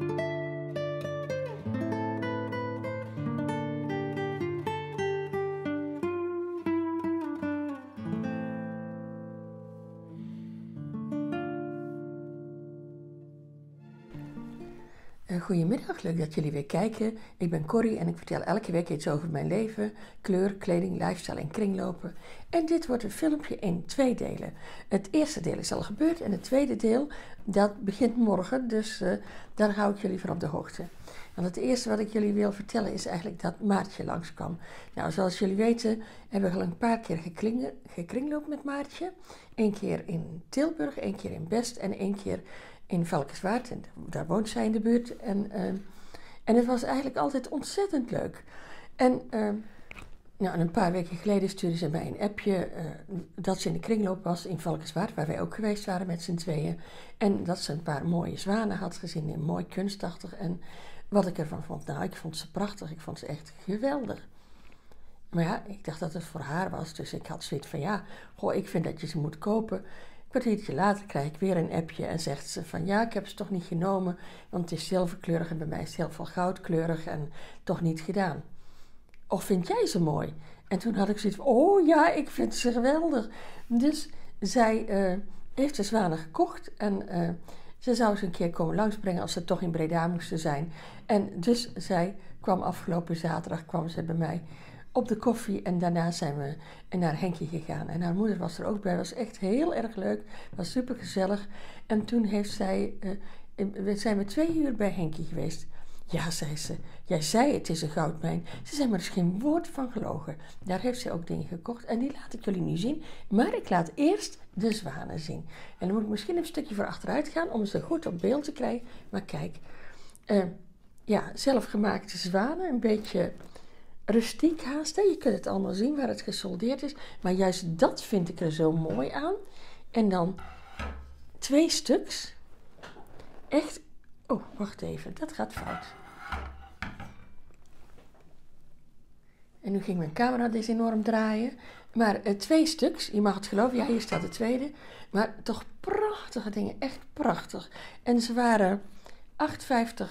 Thank you Goedemiddag, leuk dat jullie weer kijken. Ik ben Corrie en ik vertel elke week iets over mijn leven, kleur, kleding, lifestyle en kringlopen. En dit wordt een filmpje in twee delen. Het eerste deel is al gebeurd en het tweede deel, dat begint morgen, dus uh, daar hou ik jullie van op de hoogte. Want het eerste wat ik jullie wil vertellen is eigenlijk dat Maartje langskwam. Nou, zoals jullie weten hebben we al een paar keer gekringloopt met Maartje. Eén keer in Tilburg, één keer in Best en één keer in Valkenswaard. En daar woont zij in de buurt. En, uh, en het was eigenlijk altijd ontzettend leuk. En uh, nou, een paar weken geleden stuurde ze mij een appje uh, dat ze in de kringloop was in Valkenswaard, waar wij ook geweest waren met z'n tweeën. En dat ze een paar mooie zwanen had gezien, en mooi kunstachtig. En wat ik ervan vond, nou, ik vond ze prachtig, ik vond ze echt geweldig. Maar ja, ik dacht dat het voor haar was, dus ik had zoiets van ja, goh, ik vind dat je ze moet kopen. Kwartiertje later krijg ik weer een appje en zegt ze van ja, ik heb ze toch niet genomen, want het is zilverkleurig en bij mij is het heel veel goudkleurig en toch niet gedaan. Of vind jij ze mooi? En toen had ik zoiets oh ja, ik vind ze geweldig. Dus zij uh, heeft de zwanen gekocht en uh, ze zou ze een keer komen langsbrengen als ze toch in Breda moesten zijn. En dus zij kwam afgelopen zaterdag, kwam ze bij mij op de koffie en daarna zijn we naar Henkje gegaan. En haar moeder was er ook bij. was echt heel erg leuk. Was super gezellig. En toen heeft zij, uh, zijn we twee uur bij Henkje geweest. Ja, zei ze. Jij zei het is een goudmijn. Ze zei maar er geen woord van gelogen. Daar heeft ze ook dingen gekocht en die laat ik jullie nu zien. Maar ik laat eerst de zwanen zien. En dan moet ik misschien een stukje voor achteruit gaan om ze goed op beeld te krijgen. Maar kijk, uh, ja, zelfgemaakte zwanen, een beetje rustiek haast. Je kunt het allemaal zien waar het gesoldeerd is. Maar juist dat vind ik er zo mooi aan. En dan twee stuks. Echt. Oh, wacht even. Dat gaat fout. En nu ging mijn camera dus enorm draaien. Maar uh, twee stuks, je mag het geloven, ja, hier staat de tweede. Maar toch prachtige dingen, echt prachtig. En ze waren 8,50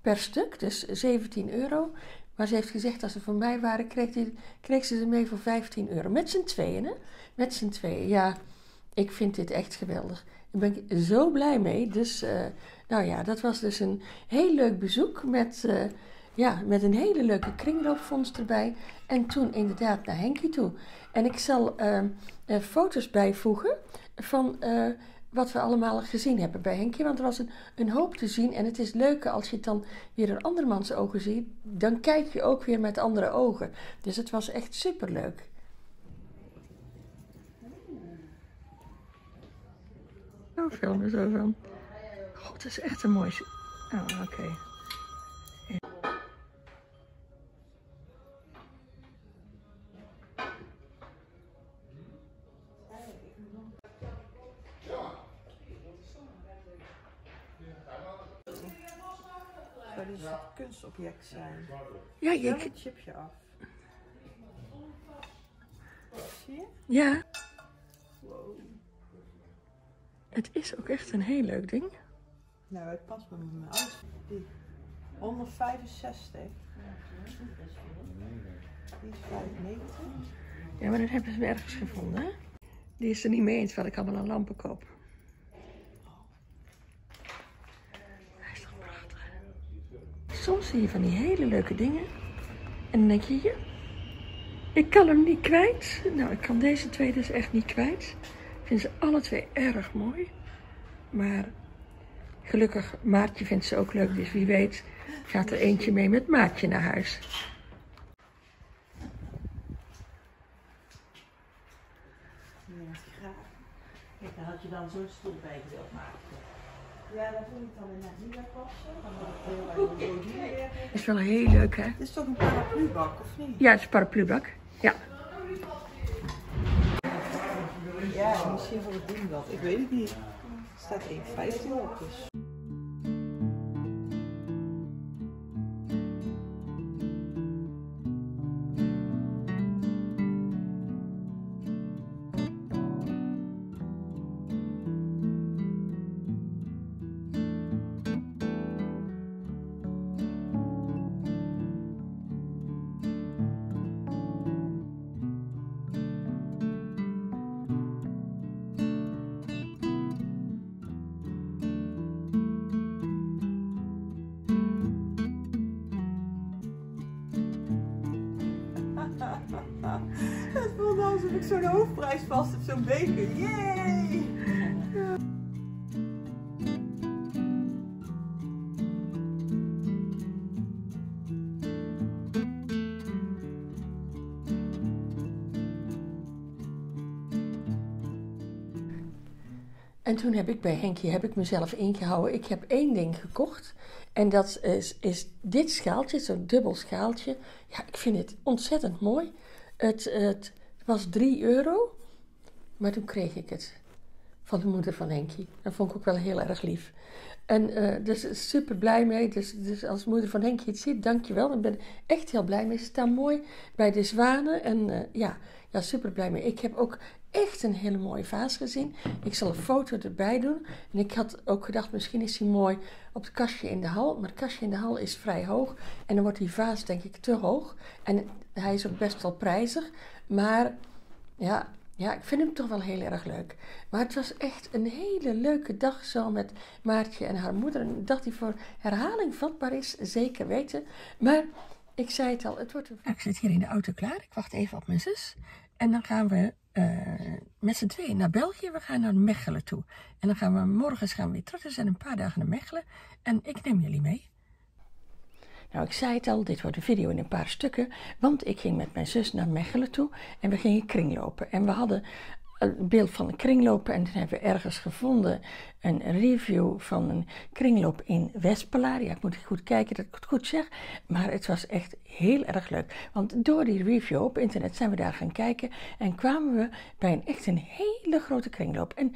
per stuk, dus 17 euro. Maar ze heeft gezegd, als ze voor mij waren, kreeg, kreeg ze ze mee voor 15 euro. Met z'n tweeën, hè? Met z'n tweeën. Ja, ik vind dit echt geweldig. Daar ben ik zo blij mee. Dus, uh, nou ja, dat was dus een heel leuk bezoek met, uh, ja, met een hele leuke kringloopfonds erbij. En toen inderdaad naar Henkie toe. En ik zal uh, foto's bijvoegen van wat we allemaal gezien hebben bij Henkje. Want er was een, hoop te zien. En het is leuk als je het dan weer een andermans ogen ziet. Dan kijk je ook weer met andere ogen. Dus het was echt superleuk. Nou, filmen zo van. God, het is echt een mooi... Oh, oké. Zou dus een kunstobject zijn. Ja, Je het chipje af. Zie je? Ja, Wow. het is ook echt een heel leuk ding. Nou, het past bij mijn outfit. Die 165. Die is 95. Ja, maar dat hebben ze ergens gevonden? Die is er niet mee eens wat ik allemaal aan lampen koop. Hij is toch prachtig. Soms zie je van die hele leuke dingen. En dan denk je, ja, ik kan hem niet kwijt. Nou, ik kan deze twee dus echt niet kwijt. Ik vind ze alle twee erg mooi. Maar gelukkig, Maartje vindt ze ook leuk. Dus wie weet gaat er eentje mee met Maartje naar huis. Ja, graag. Kijk, daar had je dan zo'n stoel bij gewild maken. Ja, dat vind ik dan net niet bij passen. Dan moet ik heel. Is wel heel leuk, hè? Dit is toch een paraplubak, of niet? Ja, het is een paraplubak. Ja. Ja, misschien voor het ding dat. Ik weet het niet. Er staat 1,15 op, dus. Zo'n beker. En toen heb ik bij Henkie heb ik mezelf ingehouden. Ik heb één ding gekocht. En dat is, is dit schaaltje, zo'n dubbel schaaltje. Ja, ik vind het ontzettend mooi. Het, het was 3 euro. Maar toen kreeg ik het van de moeder van Henkie. Dat vond ik ook wel heel erg lief. En uh, dus super blij mee. Dus, dus als moeder van Henkie het ziet, dankjewel. Ik ben echt heel blij mee. Ze staan mooi bij de zwanen. En uh, ja, ja, super blij mee. Ik heb ook echt een hele mooie vaas gezien. Ik zal een foto erbij doen. En ik had ook gedacht, misschien is hij mooi op het kastje in de hal. Maar het kastje in de hal is vrij hoog. En dan wordt die vaas denk ik te hoog. En hij is ook best wel prijzig. Maar ja, ja, ik vind hem toch wel heel erg leuk. Maar het was echt een hele leuke dag zo met Maartje en haar moeder. Een dag die voor herhaling vatbaar is, zeker weten. Maar ik zei het al, het wordt een... Ik zit hier in de auto klaar. Ik wacht even op mijn zus. En dan gaan we uh, met z'n tweeën naar België. We gaan naar Mechelen toe. En dan gaan we morgens gaan we weer terug. Er zijn een paar dagen naar Mechelen. En ik neem jullie mee. Nou, ik zei het al, dit wordt een video in een paar stukken. Want ik ging met mijn zus naar Mechelen toe. En we gingen kringlopen. En we hadden een beeld van een kringloop. En toen hebben we ergens gevonden een review van een kringloop in Westpelaar. Ja, ik moet goed kijken dat ik het goed zeg. Maar het was echt heel erg leuk. Want door die review op internet zijn we daar gaan kijken. En kwamen we bij een echt een hele grote kringloop. En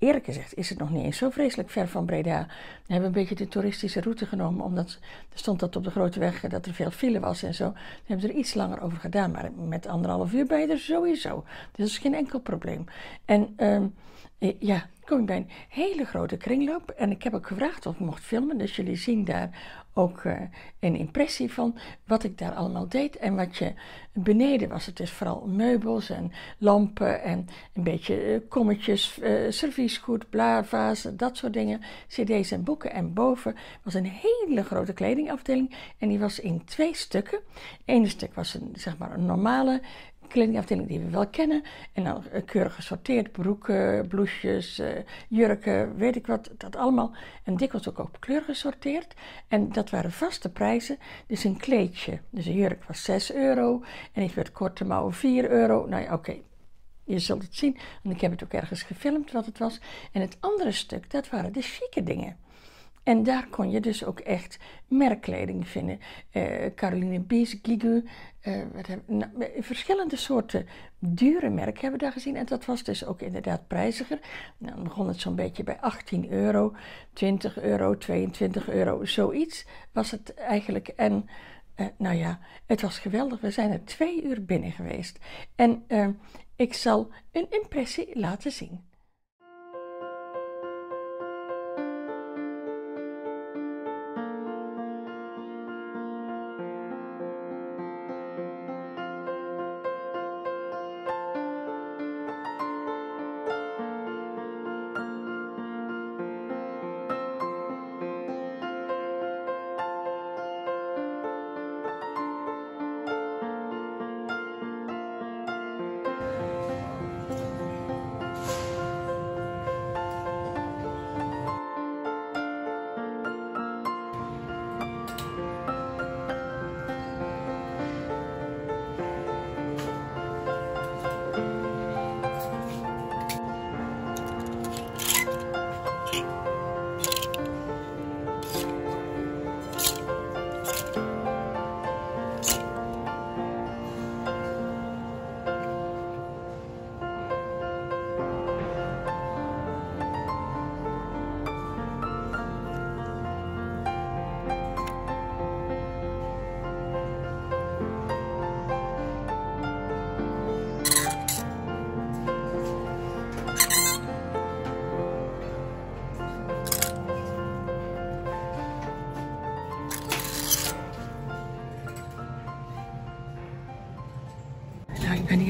eerlijk gezegd is het nog niet eens zo vreselijk ver van Breda. We hebben een beetje de toeristische route genomen, omdat er stond dat op de grote weg dat er veel file was en zo. We hebben er iets langer over gedaan, maar met anderhalf uur ben je er sowieso. Dus dat is geen enkel probleem. En uh, ja, kom ik bij een hele grote kringloop. En ik heb ook gevraagd of ik mocht filmen. Dus jullie zien daar ook uh, een impressie van wat ik daar allemaal deed. En wat je beneden was, het is vooral meubels en lampen en een beetje uh, kommetjes, uh, serviesgoed, blaarvazen, dat soort dingen. CD's en boeken. En boven was een hele grote kledingafdeling. En die was in twee stukken. Eén stuk was een, zeg maar, een normale kledingafdeling die we wel kennen. En dan uh, keurig gesorteerd, broeken, blouses, uh, jurken, weet ik wat, dat allemaal. En dikwijls ook op kleur gesorteerd. En dat waren vaste prijzen. Dus een kleedje, dus een jurk was 6 euro. En ik werd korte mouwen 4 euro. Nou ja, oké. Je zult het zien, want ik heb het ook ergens gefilmd wat het was. En het andere stuk, dat waren de chique dingen. En daar kon je dus ook echt merkkleding vinden. Uh, Caroline Bies, Gigu, uh, wat nou, verschillende soorten dure merken hebben we daar gezien. En dat was dus ook inderdaad prijziger. Nou, dan begon het zo'n beetje bij 18 euro, 20 euro, 22 euro, zoiets was het eigenlijk. En nou ja, het was geweldig. We zijn er twee uur binnen geweest. En ik zal een impressie laten zien.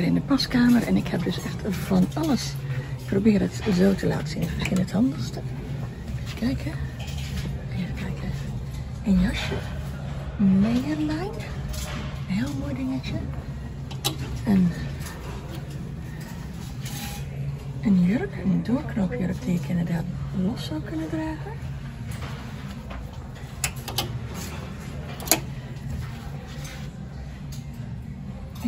In de paskamer en ik heb dus echt van alles. Probeer het zo te laten zien. Begin het handigste. Even kijken. Even kijken. Een jasje. Meijerlijn. Een heel mooi dingetje. En een jurk, een doorknoopjurk die ik inderdaad los zou kunnen dragen.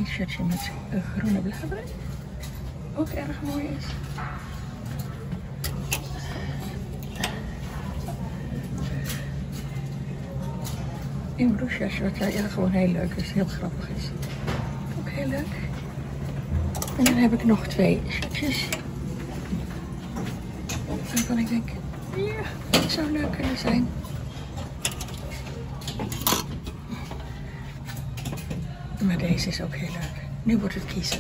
Een shirtje met groene bladeren. Ook erg mooi is. Een broesjasje wat ja, gewoon heel leuk is, heel grappig is. Ook heel leuk. En dan heb ik nog twee shirtjes. Waarvan ik denk, ja, dat zou leuk kunnen zijn. Maar deze is ook heel leuk. Nu wordt het kiezen.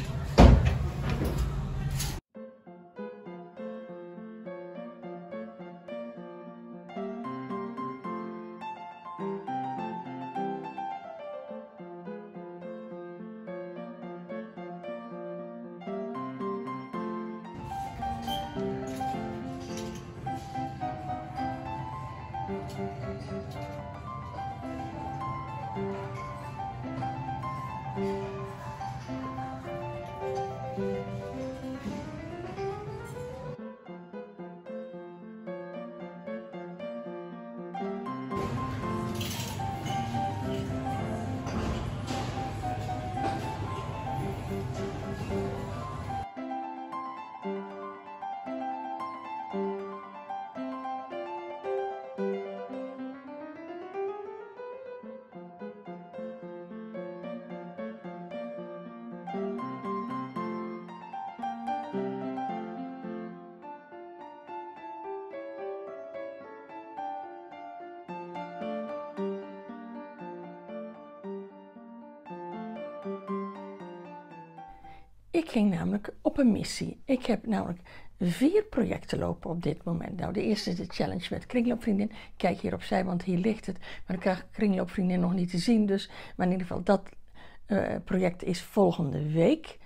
Ik ging namelijk op een missie. Ik heb namelijk vier projecten lopen op dit moment. Nou, de eerste is de challenge met Kringloopvriendin. Kijk hier opzij, want hier ligt het. Maar dan krijg ik Kringloopvriendin nog niet te zien. Dus, maar in ieder geval, dat uh, project is volgende week.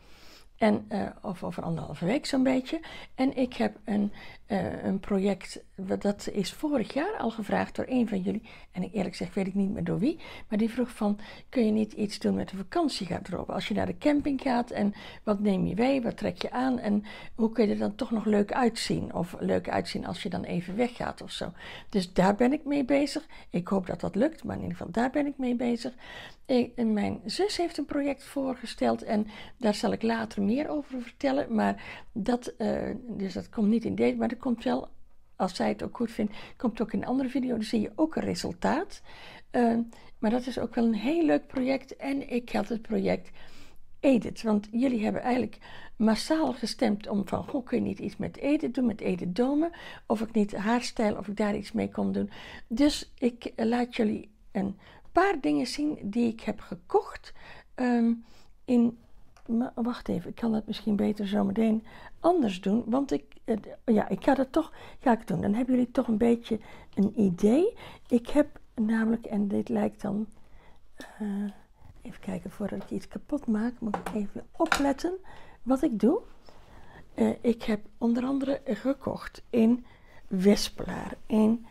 En, uh, of over anderhalve week zo'n beetje. En ik heb een, uh, een project, dat is vorig jaar al gevraagd door een van jullie. En eerlijk gezegd weet ik niet meer door wie. Maar die vroeg van, kun je niet iets doen met de vakantiegarderobe? Als je naar de camping gaat en wat neem je mee, wat trek je aan? En hoe kun je er dan toch nog leuk uitzien? Of leuk uitzien als je dan even weggaat of zo. Dus daar ben ik mee bezig. Ik hoop dat dat lukt, maar in ieder geval daar ben ik mee bezig. Ik, mijn zus heeft een project voorgesteld en daar zal ik later meer over vertellen. Maar dat, uh, dus dat komt niet in deze, maar dat komt wel, als zij het ook goed vindt, komt ook in een andere video. Dan zie je ook een resultaat. Uh, maar dat is ook wel een heel leuk project. En ik had het project Edith. Want jullie hebben eigenlijk massaal gestemd om van, goh, kun je niet iets met Edith doen, met Edith Dome? Of ik niet haarstijl, of ik daar iets mee kon doen. Dus ik laat jullie een paar dingen zien die ik heb gekocht. Um, in, wacht even, ik kan dat misschien beter zo meteen anders doen. Want ik, ja, ik ga dat toch ga ik doen. Dan hebben jullie toch een beetje een idee. Ik heb namelijk, en dit lijkt dan. Uh, even kijken voordat ik iets kapot maak, moet ik even opletten wat ik doe. Uh, ik heb onder andere gekocht in Wespelaar. In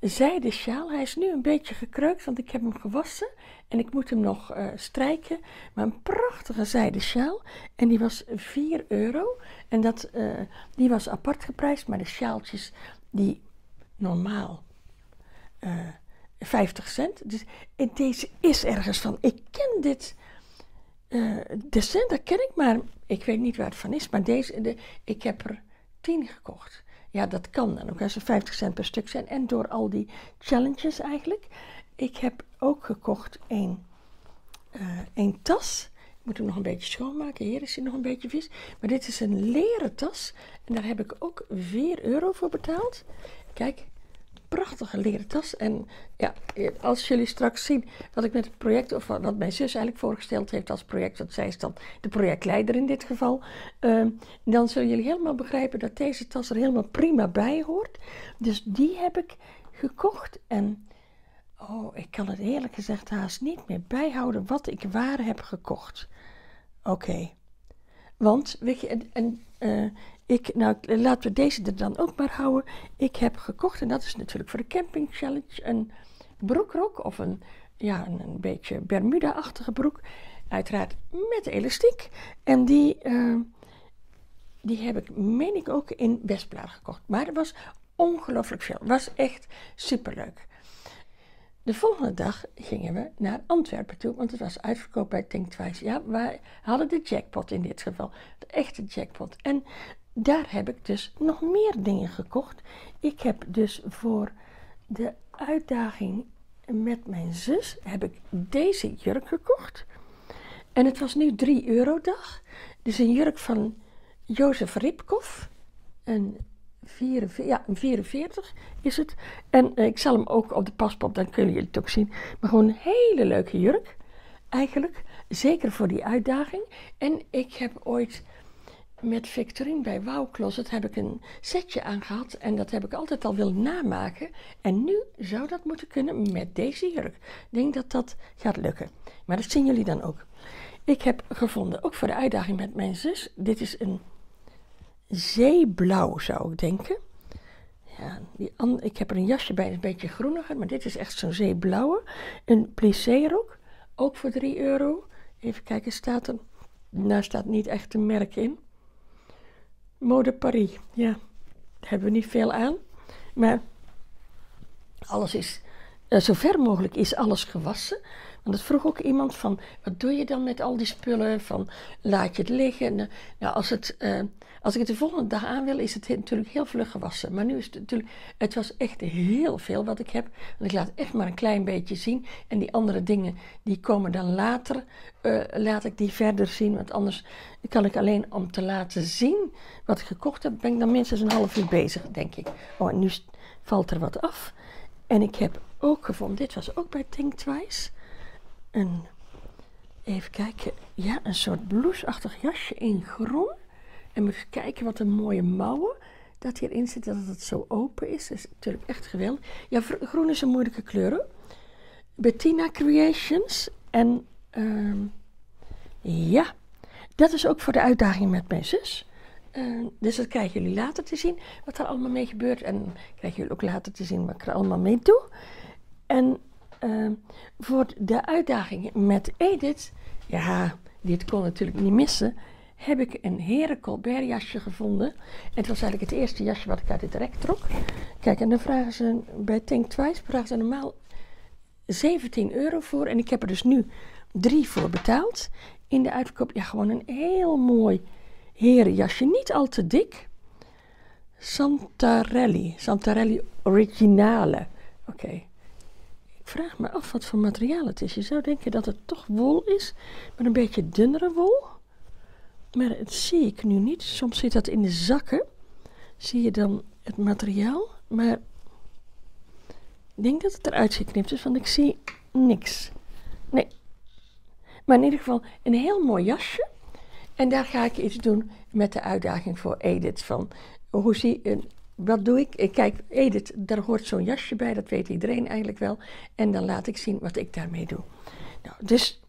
zijde sjaal. Hij is nu een beetje gekreukt, want ik heb hem gewassen en ik moet hem nog uh, strijken. Maar een prachtige zijde sjaal en die was 4 euro. En dat, uh, die was apart geprijsd, maar de sjaaltjes die normaal uh, eh, 50 cent. Dus deze is ergens van. Ik ken dit. de cent, dat ken ik, maar ik weet niet waar het van is. Maar deze, de, ik heb er 10 gekocht. Ja, dat kan dan ook als ze 50 cent per stuk zijn. En door al die challenges eigenlijk. Ik heb ook gekocht een, uh, een tas. Ik moet hem nog een beetje schoonmaken. Hier is hij nog een beetje vies. Maar dit is een leren tas. En daar heb ik ook 4 euro voor betaald. Kijk, prachtige leren tas. En ja, als jullie straks zien wat ik met het project, of wat mijn zus eigenlijk voorgesteld heeft als project, want zij is dan de projectleider in dit geval, uh, dan zullen jullie helemaal begrijpen dat deze tas er helemaal prima bij hoort. Dus die heb ik gekocht en oh, ik kan het eerlijk gezegd haast niet meer bijhouden wat ik waar heb gekocht. Oké. Want, weet je, en uh, ik, nou, laten we deze er dan ook maar houden. Ik heb gekocht, en dat is natuurlijk voor de Camping Challenge, een broekrok of een, ja, een, een beetje Bermuda-achtige broek. Uiteraard met elastiek. En die, uh, die heb ik, meen ik, ook in Westblaar gekocht. Maar er was ongelooflijk veel. Was echt superleuk. De volgende dag gingen we naar Antwerpen toe, want het was uitverkoop bij Think Twice. Ja, we hadden de jackpot in dit geval, de echte jackpot. En daar heb ik dus nog meer dingen gekocht. Ik heb dus voor de uitdaging met mijn zus heb ik deze jurk gekocht. En het was nu 3 euro dag. Dus een jurk van Jozef Ripkov. Een 44, ja, een 44 is het. En eh, ik zal hem ook op de paspoort, dan kunnen jullie het ook zien. Maar gewoon een hele leuke jurk. Eigenlijk. Zeker voor die uitdaging. En ik heb ooit met Victorine bij Wow heb ik een setje aangehad. En dat heb ik altijd al willen namaken. En nu zou dat moeten kunnen met deze jurk. Ik denk dat dat gaat lukken. Maar dat zien jullie dan ook. Ik heb gevonden, ook voor de uitdaging met mijn zus. Dit is een zeeblauw, zou ik denken. Ja, die ik heb er een jasje bij, een beetje groeniger, maar dit is echt zo'n zeeblauwe. Een plissé rok, ook voor 3 euro. Even kijken, staat er... Daar staat niet echt een merk in. Mode Paris, ja. Daar hebben we niet veel aan. Maar alles is, uh, zo ver mogelijk is alles gewassen. Want dat vroeg ook iemand van, wat doe je dan met al die spullen? Van, laat je het liggen? Nou, als, het, uh, als ik het de volgende dag aan wil, is het natuurlijk heel vlug gewassen. Maar nu is het natuurlijk, het was echt heel veel wat ik heb. Want ik laat echt maar een klein beetje zien. En die andere dingen, die komen dan later, uh, laat ik die verder zien. Want anders kan ik alleen om te laten zien wat ik gekocht heb, ben ik dan minstens een half uur bezig, denk ik. Oh, en nu valt er wat af. En ik heb ook gevonden, dit was ook bij Think Twice even kijken, ja, een soort blouseachtig jasje in groen. En moet kijken wat een mooie mouwen dat hierin zit, dat het zo open is. Dat is natuurlijk echt geweldig. Ja, groen is een moeilijke kleur. Bettina Creations. En uh, ja, dat is ook voor de uitdaging met mijn zus. Uh, dus dat krijgen jullie later te zien, wat er allemaal mee gebeurt. En krijgen jullie ook later te zien wat ik er allemaal mee doe. En uh, voor de uitdaging met Edith, ja, dit kon natuurlijk niet missen, heb ik een Heren Colbert jasje gevonden. En het was eigenlijk het eerste jasje wat ik uit het rek trok. Kijk, en dan vragen ze bij Think Twice, vragen ze normaal 17 euro voor. En ik heb er dus nu drie voor betaald. In de uitverkoop, ja, gewoon een heel mooi herenjasje. Niet al te dik. Santarelli, Santarelli Originale. Oké. Vraag me af wat voor materiaal het is. Je zou denken dat het toch wol is, maar een beetje dunnere wol. Maar dat zie ik nu niet. Soms zit dat in de zakken. Zie je dan het materiaal. Maar ik denk dat het eruit geknipt is, want ik zie niks. Nee. Maar in ieder geval een heel mooi jasje. En daar ga ik iets doen met de uitdaging voor Edith. Van hoe zie een wat doe ik? Kijk, Edith, daar hoort zo'n jasje bij, dat weet iedereen eigenlijk wel. En dan laat ik zien wat ik daarmee doe. Nou, dus,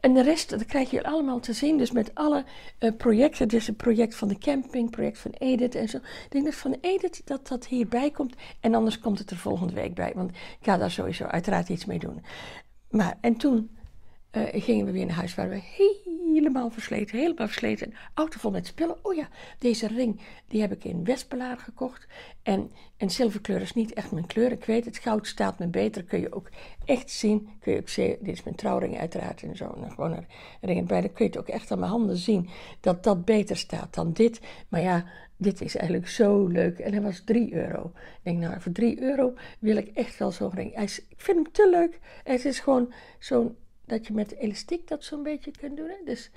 en de rest, dat krijg je allemaal te zien. Dus met alle uh, projecten, dus het project van de camping, project van Edith en zo. Ik denk dat van Edith dat dat hierbij komt. En anders komt het er volgende week bij. Want ik ga daar sowieso uiteraard iets mee doen. Maar, en toen uh, gingen we weer naar huis. Waren we helemaal versleten, helemaal versleten. Auto vol met spullen. Oh ja, deze ring, die heb ik in Westpelaar gekocht. En, en zilverkleur is niet echt mijn kleur. Ik weet het, goud staat me beter. Kun je ook echt zien. Kun je ook zien, dit is mijn trouwring uiteraard en zo. En gewoon een ring erbij. Dan kun je het ook echt aan mijn handen zien. Dat dat beter staat dan dit. Maar ja, dit is eigenlijk zo leuk. En hij was 3 euro. Ik denk, nou, voor 3 euro wil ik echt wel zo'n ring. Hij is, ik vind hem te leuk. Het is gewoon zo'n dat je met elastiek dat zo'n beetje kunt doen. Dus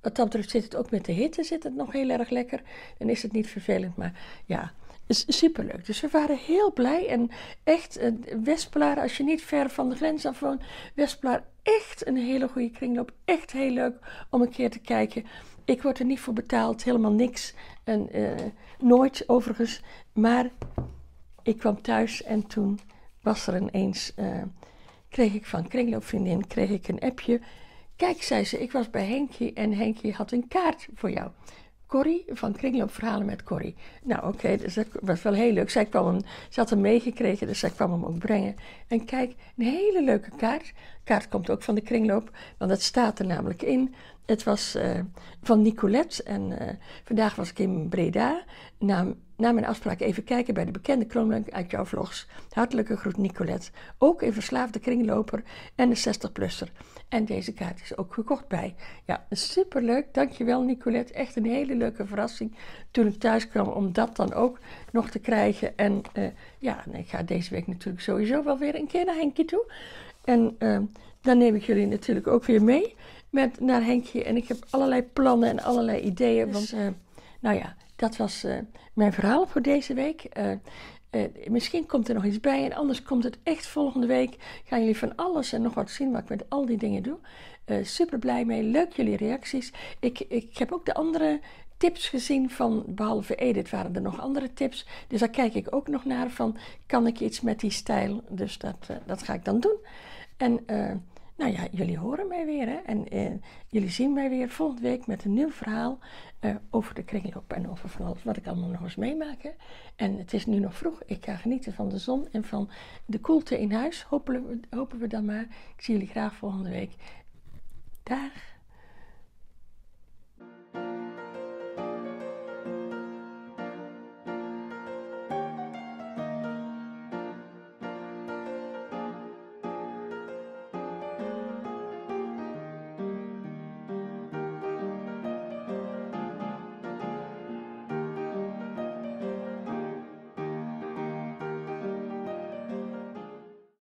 wat dat betreft zit het ook met de hitte zit het nog heel erg lekker. Dan is het niet vervelend, maar ja, is superleuk. Dus we waren heel blij en echt, uh, Westpelaar, als je niet ver van de grens af woont, Westpelaar echt een hele goede kringloop. Echt heel leuk om een keer te kijken. Ik word er niet voor betaald, helemaal niks. En, uh, nooit overigens. Maar ik kwam thuis en toen was er ineens... Uh, kreeg ik van kringloopvriendin kreeg ik een appje. Kijk, zei ze, ik was bij Henkie en Henkie had een kaart voor jou. Corrie van Kringloopverhalen met Corrie. Nou, oké, dus dat was wel heel leuk. Ze had hem meegekregen, dus zij kwam hem ook brengen. En kijk, een hele leuke kaart. Kaart komt ook van de kringloop, want dat staat er namelijk in. het was eh, van Nicolette en eh, vandaag was ik in Breda. Na, na mijn afspraak even kijken bij de bekende kroonlink uit jouw vlogs. Hartelijke groet Nicolette. Ook een verslaafde kringloper en een 60-plusser. En deze kaart is ook gekocht bij. Ja, superleuk. Dankjewel Nicolette. Echt een hele leuke verrassing toen ik thuis kwam om dat dan ook nog te krijgen. En uh, ja, ik ga deze week natuurlijk sowieso wel weer een keer naar Henkje toe. En dan neem ik jullie natuurlijk ook weer mee met, naar Henkje. En ik heb allerlei plannen en allerlei ideeën. Dus, want, uh, nou ja, dat was uh, mijn verhaal voor deze week. Uh, misschien komt er nog iets bij en anders komt het echt volgende week. Gaan jullie van alles en nog wat zien wat ik met al die dingen doe. super blij mee, leuk jullie reacties. Ik, ik heb ook de andere tips gezien van, behalve Edith waren er nog andere tips. Dus daar kijk ik ook nog naar van, kan ik iets met die stijl? Dus dat, dat ga ik dan doen. En nou ja, jullie horen mij weer hè? en uh, jullie zien mij weer volgende week met een nieuw verhaal uh, over de kringloop en over van alles wat ik allemaal nog eens meemaak. En het is nu nog vroeg, ik ga genieten van de zon en van de koelte in huis. Hopen we, hopen we dan maar. Ik zie jullie graag volgende week. Dag.